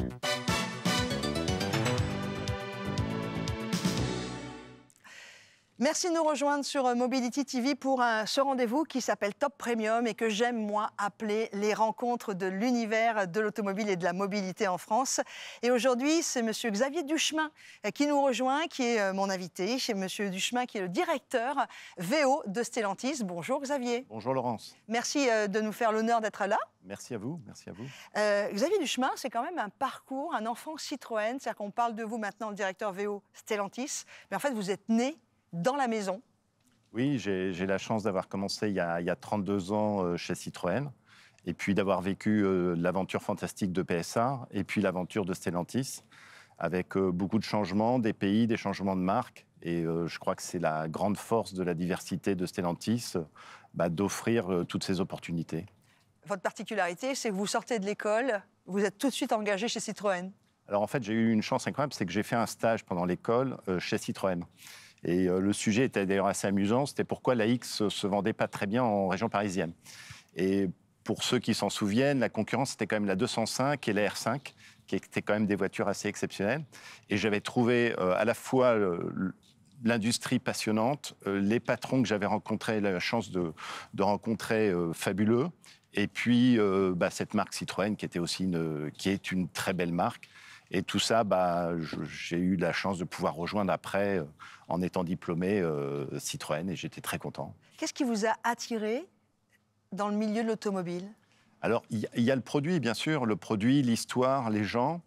Thank you. Merci de nous rejoindre sur euh, Mobility TV pour ce rendez-vous qui s'appelle Top Premium et que j'aime, moi, appeler les rencontres de l'univers de l'automobile et de la mobilité en France. Et aujourd'hui, c'est Monsieur Xavier Duchemin euh, qui nous rejoint, qui est euh, mon invité. Chez Monsieur Duchemin, qui est le directeur VO de Stellantis. Bonjour Xavier. Bonjour Laurence. Merci de nous faire l'honneur d'être là. Merci à vous, merci à vous. Xavier Duchemin, c'est quand même un parcours, un enfant Citroën. C'est-à-dire qu'on parle de vous maintenant, le directeur VO Stellantis. Mais en fait, vous êtes né dans la maison Oui, j'ai la chance d'avoir commencé il y, a, 32 ans euh, chez Citroën, et puis d'avoir vécu euh, l'aventure fantastique de PSA, et puis l'aventure de Stellantis, avec euh, beaucoup de changements, des pays, des changements de marque. Et je crois que c'est la grande force de la diversité de Stellantis, bah, d'offrir toutes ces opportunités. Votre particularité, c'est que vous sortez de l'école, vous êtes tout de suite engagé chez Citroën. Alors en fait, j'ai eu une chance incroyable, c'est que j'ai fait un stage pendant l'école chez Citroën. Et euh, le sujet était d'ailleurs assez amusant, c'était pourquoi la X se vendait pas très bien en région parisienne. Et pour ceux qui s'en souviennent, la concurrence c'était quand même la 205 et la R5, qui étaient quand même des voitures assez exceptionnelles. Et j'avais trouvé euh, à la fois l'industrie passionnante, euh, les patrons que j'avais rencontrés, la chance de, rencontrer fabuleux, et puis bah, cette marque Citroën qui était aussi une, qui est une très belle marque. Et tout ça, bah, j'ai eu la chance de pouvoir rejoindre après, euh, en étant diplômé, euh, Citroën, et j'étais très content. Qu'est-ce qui vous a attiré dans le milieu de l'automobile? Alors, il y, a le produit, bien sûr, le produit, l'histoire, les gens.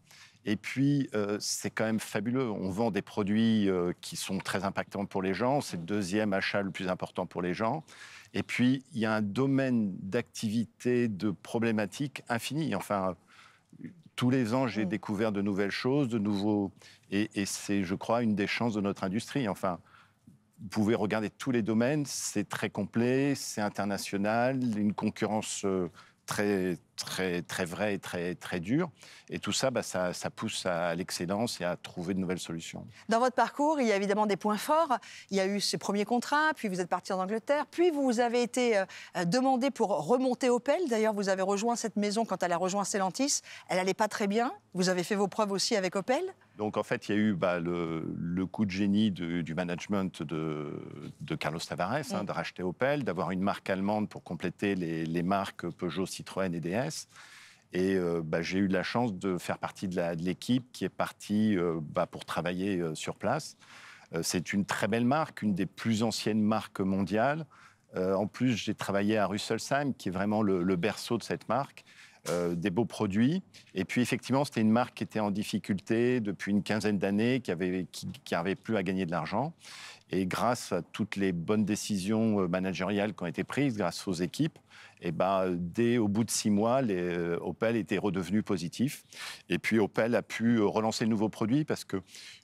Et puis, euh, c'est quand même fabuleux. On vend des produits qui sont très impactants pour les gens. C'est le deuxième achat le plus important pour les gens. Et puis, il y a un domaine d'activité, de problématiques infini. Enfin, tous les ans, j'ai mm. découvert de nouvelles choses, de nouveaux. Et, c'est, je crois, une des chances de notre industrie. Enfin, vous pouvez regarder tous les domaines, c'est très complet, c'est international, une concurrence euh, très, très, très vrai et très, très dur. Et tout ça, bah, ça, ça, pousse à l'excellence et à trouver de nouvelles solutions. Dans votre parcours, il y a évidemment des points forts. Il y a eu ces premiers contrats, puis vous êtes parti en Angleterre, puis vous avez été euh, demandé pour remonter Opel. D'ailleurs, vous avez rejoint cette maison quand elle a rejoint Stellantis. Elle n'allait pas très bien. Vous avez fait vos preuves aussi avec Opel. Donc en fait, il y a eu bah, le, coup de génie du management de, de, Carlos Tavares, hein, mm. de racheter Opel, d'avoir une marque allemande pour compléter les, les marques Peugeot, Citroën et Et euh, bah, j'ai eu la chance de faire partie de l'équipe qui est partie euh, bah, pour travailler euh, sur place. c'est une très belle marque, une des plus anciennes marques mondiales. en plus, j'ai travaillé à Rüsselsheim, qui est vraiment le, berceau de cette marque. des beaux produits. Et puis effectivement, c'était une marque qui était en difficulté depuis une quinzaine d'années, qui n'arrivait plus à gagner de l'argent. Et grâce à toutes les bonnes décisions managériales qui ont été prises, grâce aux équipes, et ben, dès au bout de six mois, euh, Opel était redevenu positif. Et puis Opel a pu euh, relancer de nouveaux produits parce que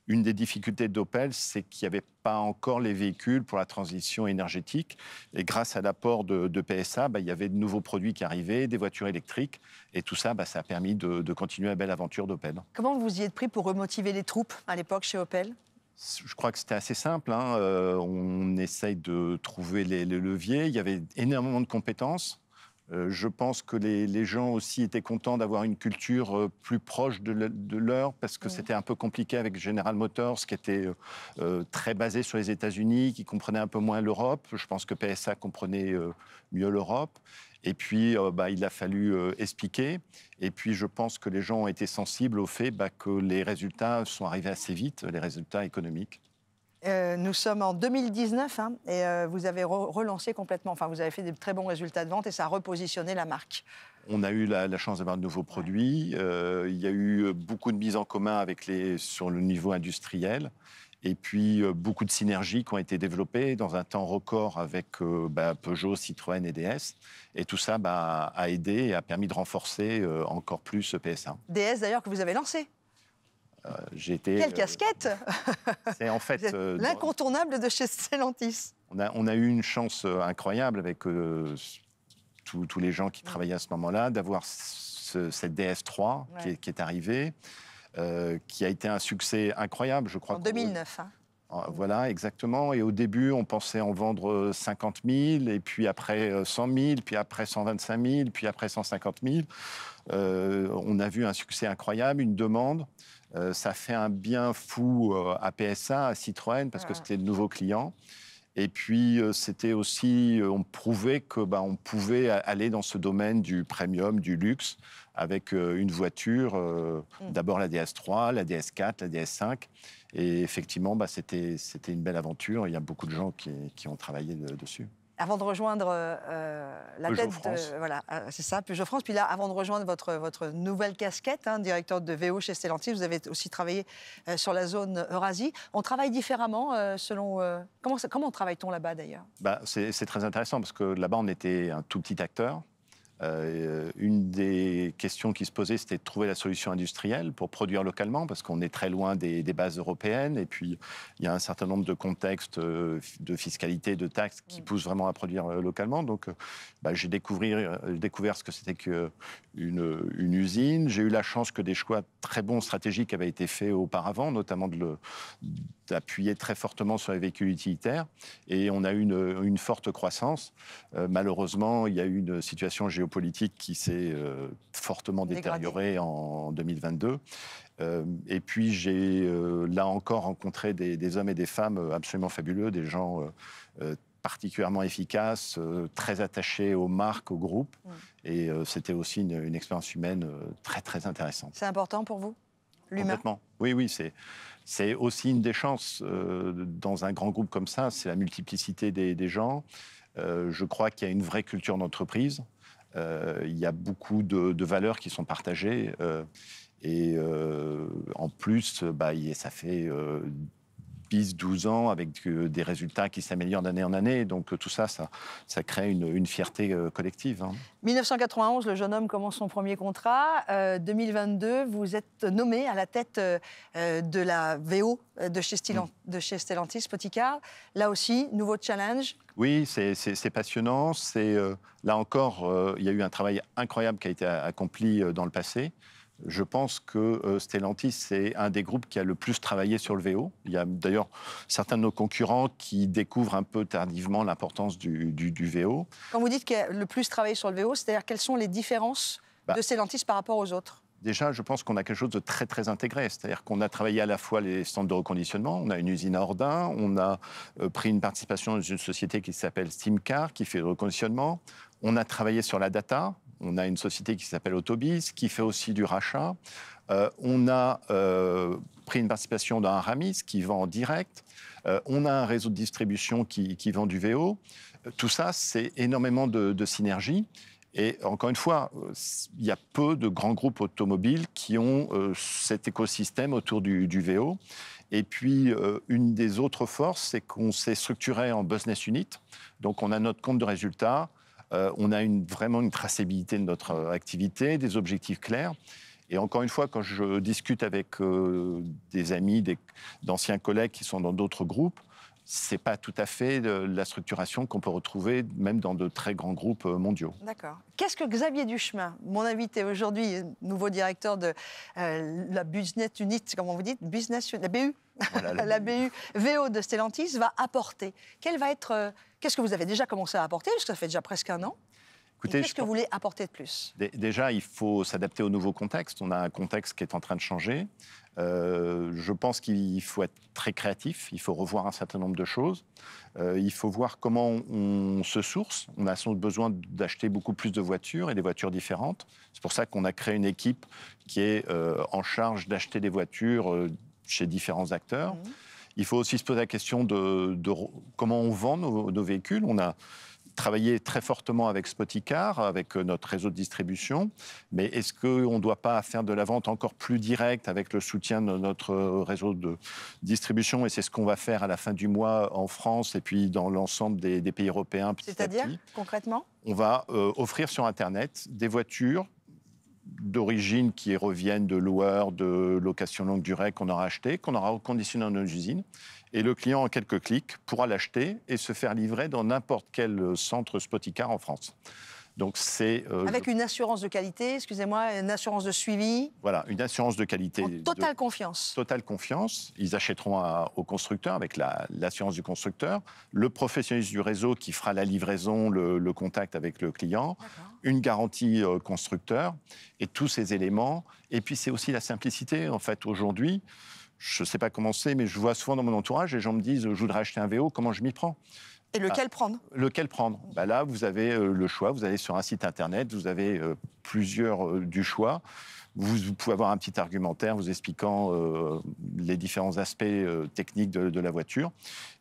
une des difficultés d'Opel, c'est qu'il n'y avait pas encore les véhicules pour la transition énergétique. Et grâce à l'apport de, PSA, ben, il y avait de nouveaux produits qui arrivaient, des voitures électriques. Et tout ça, ben, ça a permis de, continuer la belle aventure d'Opel. Comment vous y êtes pris pour remotiver les troupes à l'époque chez Opel? Je crois que c'était assez simple. Hein. Euh, on essaye de trouver les, les, leviers. Il y avait énormément de compétences. Euh, je pense que les, gens aussi étaient contents d'avoir une culture euh, plus proche de, leur parce que c'était un peu compliqué avec General Motors, qui était euh, très basé sur les États-Unis, qui comprenait un peu moins l'Europe. Je pense que PSA comprenait mieux l'Europe. Et puis, bah, il a fallu expliquer. Et puis, je pense que les gens ont été sensibles au fait bah, que les résultats sont arrivés assez vite, les résultats économiques. Euh, nous sommes en 2019 hein, et euh, vous avez relancé complètement, enfin vous avez fait des très bons résultats de vente et ça a repositionné la marque. On a eu la, chance d'avoir de nouveaux produits. Euh, il y a eu beaucoup de mises en commun avec les, sur le niveau industriel. Et puis beaucoup de synergies qui ont été développées dans un temps record avec bah, Peugeot, Citroën et DS. Et tout ça bah, a aidé et a permis de renforcer encore plus ce PSA. DS d'ailleurs que vous avez lancé euh, Quelle euh, casquette C'est en fait euh, l'incontournable de chez Stellantis. On a, on a eu une chance incroyable avec tous les gens qui travaillaient à ce moment-là d'avoir cette DS3 qui, est, qui, est, arrivée, qui a été un succès incroyable, je crois. En 2009. Hein. Voilà, exactement. Et au début, on pensait en vendre 50 000, et puis après 100 000, puis après 125 000, puis après 150 000. on a vu un succès incroyable, une demande. Euh, ça fait un bien fou euh, à PSA, à Citroën, parce que c'était de nouveaux clients. Et puis, euh, c'était aussi, on prouvait que bah, on pouvait aller dans ce domaine du premium, du luxe, avec une voiture, mm. d'abord la DS3, la DS4, la DS5. Et effectivement, bah, c'était une belle aventure. Il y a beaucoup de gens qui, ont travaillé dessus avant de rejoindre euh, la tête, France. voilà, euh, c'est ça, Peugeot France. Puis là, avant de rejoindre votre, votre nouvelle casquette, hein, directeur de VO chez Stellantis, vous avez aussi travaillé euh, sur la zone Eurasie. On travaille différemment selon. comment, comment travaille-t-on là-bas d'ailleurs? Bah, C'est très intéressant parce que là-bas, on était un tout petit acteur. Euh, une des questions qui se posaient, c'était de trouver la solution industrielle pour produire localement, parce qu'on est très loin des, bases européennes. Et puis, il y a un certain nombre de contextes euh, de fiscalité, de taxes qui mm. poussent vraiment à produire euh, localement. Donc, bah, j'ai découvert, découvert ce que c'était qu'une une usine. J'ai eu la chance que des choix très bons stratégiques avaient été faits auparavant, notamment d'appuyer très fortement sur les véhicules utilitaires. Et on a eu une, une forte croissance. malheureusement, il y a eu une situation géopolitique politique qui s'est euh, fortement détériorée en 2022. Euh, et puis j'ai euh, là encore rencontré des, hommes et des femmes absolument fabuleux, des gens particulièrement efficaces, très attachés aux marques, au groupe. Mm. Et c'était aussi une, expérience humaine très très intéressante. C'est important pour vous, l'humain? Oui, oui, c'est c'est aussi une des chances dans un grand groupe comme ça, c'est la multiplicité des, gens. je crois qu'il y a une vraie culture d'entreprise. Euh, il y a beaucoup de, valeurs qui sont partagées. Euh, et euh, en plus, bah, ça fait 10-12 ans avec des résultats qui s'améliorent d'année en année. Donc tout ça, ça, ça crée une, fierté collective. 1991, hein. le jeune homme commence son premier contrat. 2022, vous êtes nommé à la tête de la VO de chez, de chez Stellantis, Poticard. Là aussi, nouveau challenge, oui, c'est passionnant. C'est euh, là encore, euh, il y a eu un travail incroyable qui a été accompli euh, dans le passé. Je pense que Stellantis, c'est un des groupes qui a le plus travaillé sur le VO. Il y a d'ailleurs certains de nos concurrents qui découvrent un peu tardivement l'importance du, VO. Quand vous dites qu'il a le plus travaillé sur le VO, c'est-à-dire quelles sont les différences bah. de Stellantis par rapport aux autres? Déjà, je pense qu'on a quelque chose de très très intégré, c'est-à-dire qu'on a travaillé à la fois les stands de reconditionnement, on a une usine à Ordin, on a euh, pris une participation dans une société qui s'appelle Steamcar, qui fait le reconditionnement, on a travaillé sur la data, on a une société qui s'appelle Autobis, qui fait aussi du rachat, euh, on a euh, pris une participation dans Aramis, qui vend en direct, on a un réseau de distribution qui, vend du VO. Tout ça, c'est énormément de, synergie. Et encore une fois, il y a peu de grands groupes automobiles qui ont euh, cet écosystème autour du, VO. Et puis, euh, une des autres forces, c'est qu'on s'est structuré en business unit. Donc, on a notre compte de résultats, euh, on a une, vraiment une traçabilité de notre activité, des objectifs clairs. Et encore une fois, quand je discute avec des amis, d'anciens collègues qui sont dans d'autres groupes, c'est pas tout à fait la structuration qu'on peut retrouver même dans de très grands groupes euh, mondiaux. D'accord. Qu'est-ce que Xavier Duchemin, mon invité aujourd'hui, nouveau directeur de euh, la Business Unit, comment vous dites, Business la BU, la, BU VO de Stellantis va apporter Quel va être euh, Qu'est-ce que vous avez déjà commencé à apporter parce que ça fait déjà presque un an? Qu'est-ce que vous voulez apporter de plus? Déjà, il faut s'adapter au nouveau contexte. On a un contexte qui est en train de changer. Euh, je pense qu'il faut être très créatif, il faut revoir un certain nombre de choses. Euh, il faut voir comment on, se source. On a sans doute besoin d'acheter beaucoup plus de voitures et des voitures différentes. C'est pour ça qu'on a créé une équipe qui est euh, en charge d'acheter des voitures chez différents acteurs. Mmh. Il faut aussi se poser la question de, comment on vend nos, nos véhicules. On a travailler très fortement avec Spoticar, avec euh, notre réseau de distribution. Mais est-ce qu'on ne doit pas faire de la vente encore plus directe avec le soutien de notre réseau de distribution? Et c'est ce qu'on va faire à la fin du mois en France et puis dans l'ensemble des, pays européens. C'est-à-dire, concrètement? On va euh, offrir sur Internet des voitures d'origine qui reviennent de loueurs, de location longue durée qu'on aura acheté, qu'on aura reconditionné dans nos usines et le client, en quelques clics, pourra l'acheter et se faire livrer dans n'importe quel centre Spoticar en France. Donc c'est avec une assurance de qualité, excusez-moi, une assurance de suivi. Voilà, une assurance de qualité. En totale confiance. Totale confiance. Ils achèteront au constructeur avec l'assurance du constructeur, le professionnalisme du réseau qui fera la livraison, le, contact avec le client, une garantie constructeur et tous ces éléments. Et puis c'est aussi la simplicité en fait aujourd'hui je ne sais pas comment c'est, mais je vois souvent dans mon entourage, les gens me disent, je voudrais acheter un VO, comment je m'y prends? Et lequel ah, prendre? Lequel prendre? Bah Là, vous avez euh, le choix. Vous allez sur un site internet, vous avez euh, plusieurs euh, du choix. Vous, pouvez avoir un petit argumentaire vous expliquant les différents aspects techniques de, la voiture.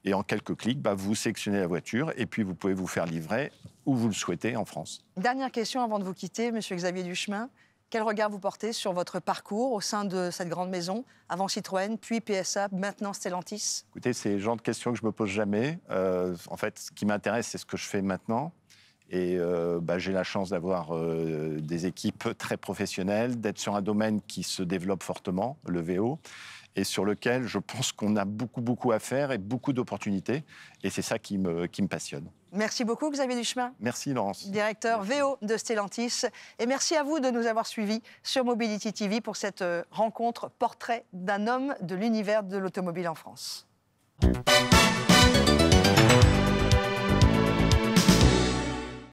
Et en quelques clics, bah, vous sélectionnez la voiture et puis vous pouvez vous faire livrer où vous le souhaitez en France. Dernière question avant de vous quitter, Monsieur Xavier Duchemin. Quel regard vous portez sur votre parcours au sein de cette grande maison, avant Citroën, puis PSA, maintenant Stellantis? Écoutez, c'est le genre de questions que je me pose jamais. Euh, en fait, ce qui m'intéresse, c'est ce que je fais maintenant. Et euh, bah, j'ai la chance d'avoir euh, des équipes très professionnelles, d'être sur un domaine qui se développe fortement, le VO, et sur lequel je pense qu'on a beaucoup, beaucoup à faire et beaucoup d'opportunités. Et c'est ça qui me, qui me passionne. Merci beaucoup, Xavier Duchemin. Merci, Laurence. Directeur VO de Stellantis. Et merci à vous de nous avoir suivis sur Mobility TV pour cette euh, rencontre portrait d'un homme de l'univers de l'automobile en France.